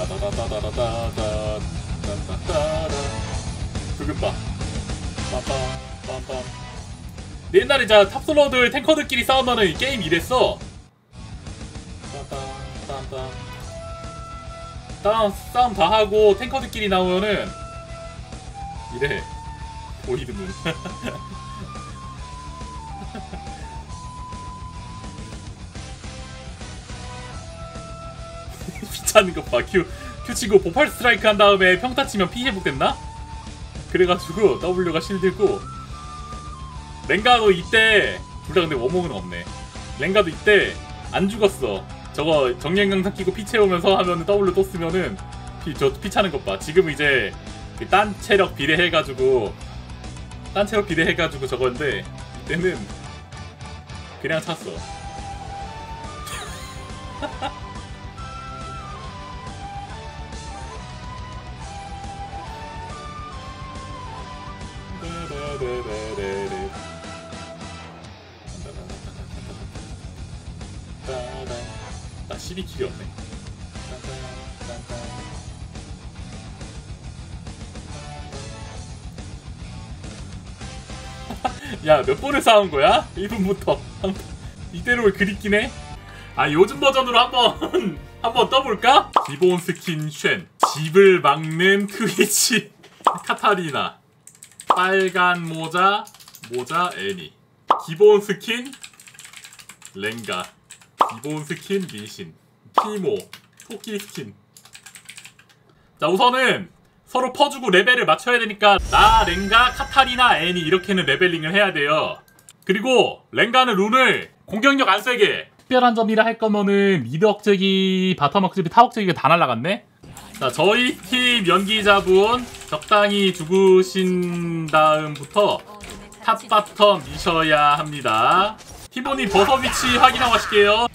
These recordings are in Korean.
따다다다다다다다 따다다다 불금바 빰빰 빰빰 옛날에 자 탑솔러들 탱커들끼리 싸우면은 게임 이랬어 빰빰빰빰 싸움, 싸움 다 하고 탱커들끼리 나오면은 이래. 보이드문. 귀찮은 것봐. 큐, 큐 치고 보팔 스트라이크 한 다음에 평타 치면 피 회복됐나? 그래가지고 W가 실드고. 랭가도 이때 둘 다 근데 워목은 없네. 랭가도 이때 안 죽었어. 저거 정량강사 끼고 피 채우면서 하면 W 또 쓰면은 피, 저 피 차는 것 봐. 지금 이제 그딴 체력 비례해가지고 딴 체력 비례해가지고 저건데 이때는 그냥 찼어 12킬이었네. 야, 몇 번을 싸운 거야? 1분부터. 이대로 그립긴 해? 아, 요즘 버전으로 한번, 한번 떠볼까? 기본 스킨 쉔. 집을 막는 트위치. 카타리나. 빨간 모자, 모자 애니. 기본 스킨 랭가. 기본 스킨 리신. 티모. 토끼 스킨. 자, 우선은 서로 퍼주고 레벨을 맞춰야 되니까 나, 랭가, 카타리나, 애니 이렇게는 leveling을 해야 돼요. 그리고 랭가는 룬을 공격력 안 세게 특별한 점이라 할 거면은 mid 억제기, bottom 억제기, top 억제기가 다 날라갔네? 자, 저희 팀 연기자분 적당히 죽으신 다음부터 top bottom 미셔야 합니다. 티모님 버섯 위치 확인하고 하실게요.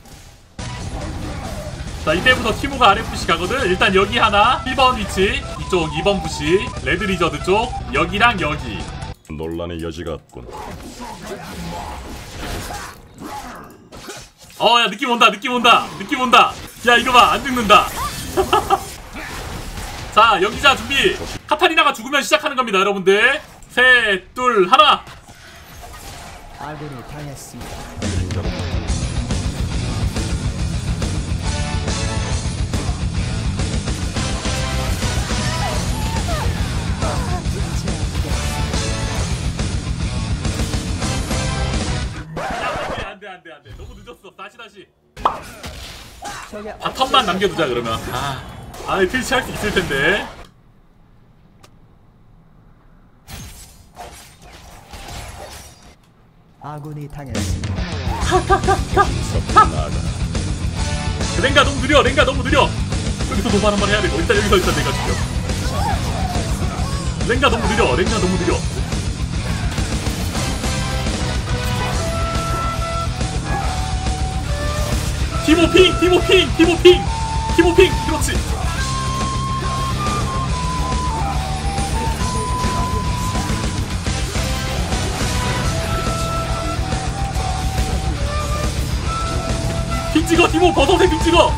자, 이때부터 티모가 아래 푸시 가거든. 일단 여기 하나, 1번 위치, 이쪽 2번 bush, red lizard 쪽, 여기랑 여기. 논란의 여지가 없군. 어, 야, 느낌 온다, 느낌 온다, 느낌 온다. 야, 이거 봐, 안 죽는다. 자, 연기자 준비. 카타리나가 죽으면 시작하는 겁니다, 여러분들. 셋, 둘, 하나. 아군이 당했습니다. 바텀만 남겨두자, 그러면. 아, 아, 필치할 수 있을 텐데. 아군이 당했습니다. 랭가 너무 느려, 랭가 너무 느려. 여기서 도발 한번 해야 되고. 일단 여기서 일단 내가 죽여. 랭가 너무 느려, 랭가 너무 느려. 티모핑, 티모핑, 티모핑, 티모핑, 그렇지. 핑 찍어, 티모 버섯에 핑 찍어.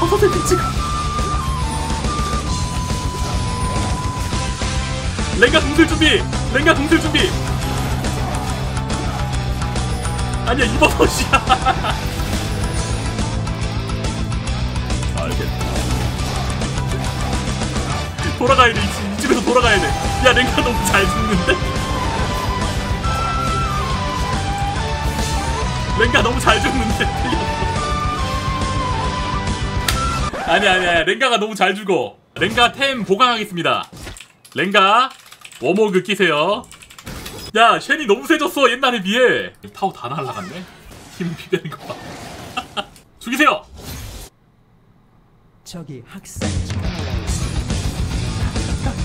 버섯에 핑 찍어. 랭가 공들 준비, 랭가 공들 준비. 아니야 이 버섯이야. 알겠다. 돌아가야 돼. 이, 집- 이 집에서 돌아가야 돼. 야, 랭가 너무 잘 죽는데? 랭가 너무 잘 죽는데? 아니, 아니, 아니. 랭가가 너무 잘 죽어. 랭가 템 보강하겠습니다. 랭가, 워머그 끼세요. 야, 쉔이 너무 세졌어. 옛날에 비해. 타워 다 날라갔네? 힘 피되는 거 봐. 죽이세요! 적이 학살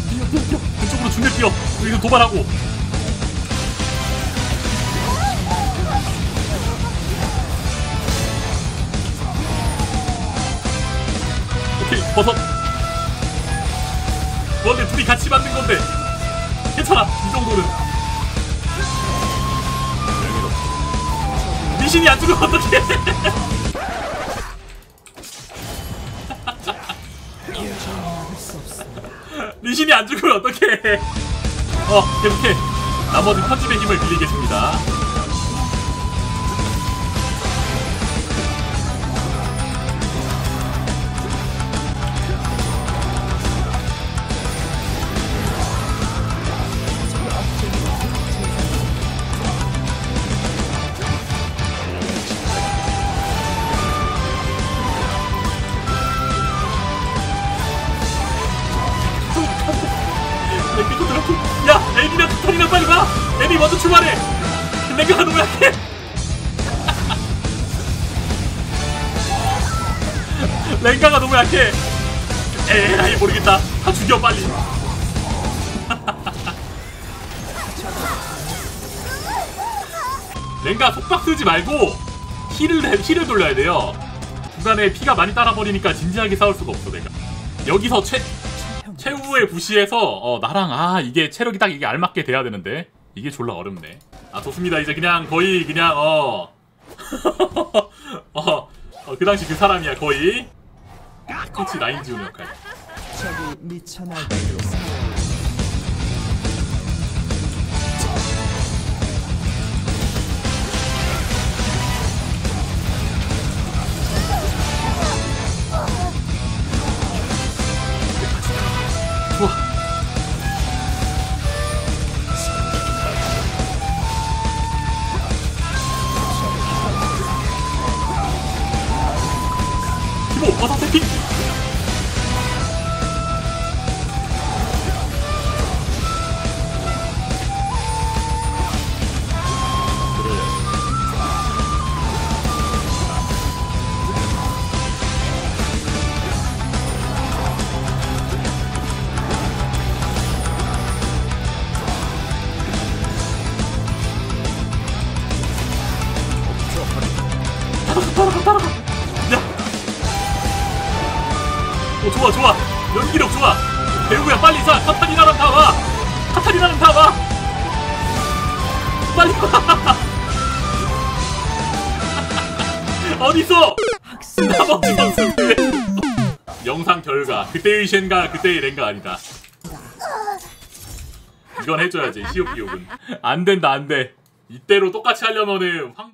뛰어, 뛰어, 뛰어. 이쪽으로 중계 뛰어. 여기서 도발하고. 오케이, 버섯. 원래 둘이 같이 만든 건데. 괜찮아, 이 정도는. 정신이 안 죽으면 어떡해 리신이 안 죽으면 어떡해? 어 계속해 나머지 편집의 힘을 빌리겠습니다. 너무 약해. 랭가가 너무 약해. 에이 모르겠다. 다 죽여 빨리. 랭가 속박 쓰지 말고 heal을 해- heal을 돌려야 돼요. 중간에 피가 많이 따라버리니까 진지하게 싸울 수가 없어 내가. 여기서 최 최후의 bush에서 어, 나랑 아 이게 체력이 딱 이게 알맞게 돼야 되는데 이게 졸라 어렵네. 아 좋습니다. 이제 그냥 거의 그냥 어. 어, 어, 그 당시 그 사람이야 거의. 라인 지우는 역할. 따라가 따라가. 야. 오 좋아 좋아. 연기력 좋아. 배우야 빨리 자. 카타리나랑 다 와. 카타리나랑 다 와. 빨리 와. 어디 있어? 나머지 선수들. 영상 결과 그때의 쉔가 그때의 랭가 아니다. 이건 해줘야지 시옥 기옥은 안 된다 안 돼. 이대로 똑같이 하려면은 황.